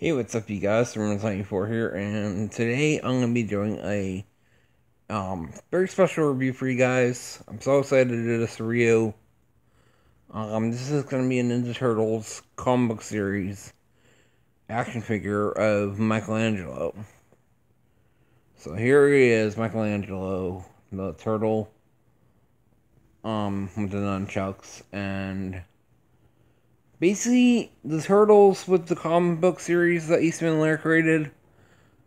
Hey, what's up, you guys? Roman94 here, and today I'm to be doing a um, very special review for you guys. I'm so excited to do this review. Um, this is to be a Ninja Turtles comic book series action figure of Michelangelo. So here he is, Michelangelo, the turtle, um, with the nunchucks, and basically the turtles with the comic book series that Eastman Laird created.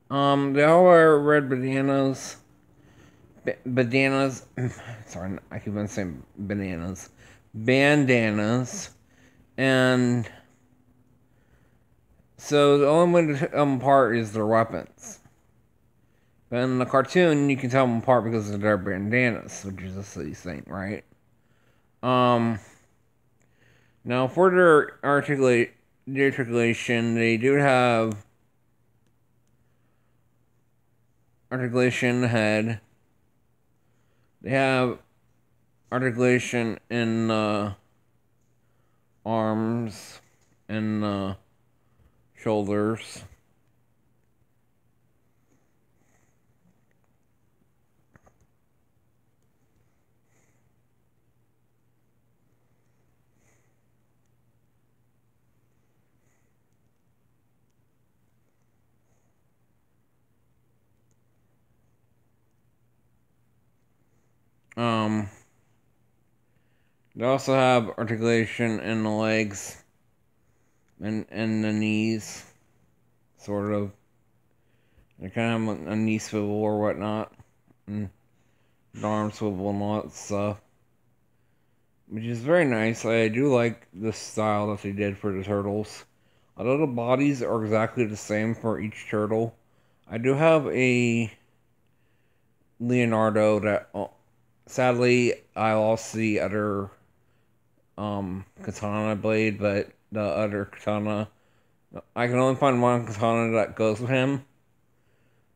Um, they all wear red bananas. B- bananas. Sorry, I keep on saying bananas. Bandanas. And so the only way to tell them apart is their weapons. But in the cartoon, you can tell them apart because of their bandanas, which is a silly thing, right? Um. Now, for their articulate, the articulation, they do have articulation in the head. They have articulation in the arms and the shoulders. Um, they also have articulation in the legs and and the knees, sort of. They kind of have a knee swivel or whatnot, and an arm swivel and all that stuff, which is very nice. I do like the style that they did for the turtles. Although the bodies are exactly the same for each turtle, I do have a Leonardo that uh, sadly, I lost the other um, katana blade, but the other katana, I can only find one katana that goes with him,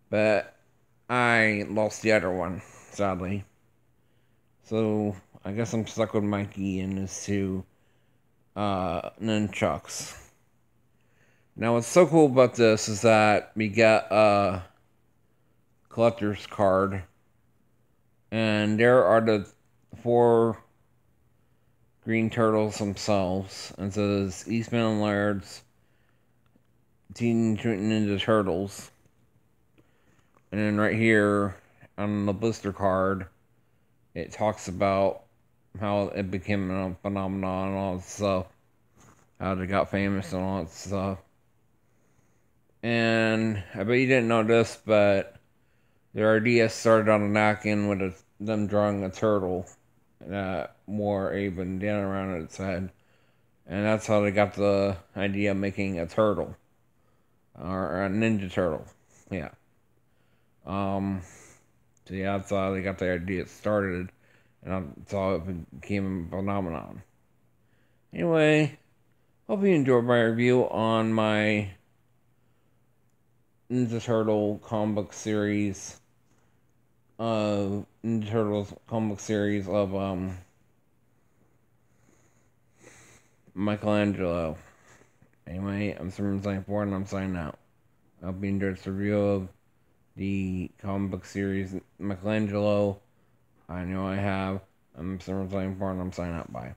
but I lost the other one, sadly. So I guess I'm stuck with Mikey and his two uh, nunchucks. Now, what's so cool about this is that we get a collector's card and there are the four green turtles themselves. And so there's Eastman and Laird's Teenage Mutant Ninja Turtles. And then right here on the blister card, it talks about how it became a phenomenon and all that stuff. How they got famous and all that stuff. And I bet you didn't know this, but their idea started on a napkin with a, them drawing a turtle that wore a bandana around its head. And that's how they got the idea of making a turtle. Or a Ninja Turtle. Yeah. Um, so yeah, that's how they got the idea started. And that's how it became a phenomenon. Anyway, hope you enjoyed my review on my Ninja Turtle comic book series uh Ninja Turtles comic series of um Michelangelo. Anyway, I'm Simon signing four and I'm signing out. I'll be enjoyed this review of the comic book series Michelangelo. I know I have. I'm Simon signing four and I'm signing out. Bye.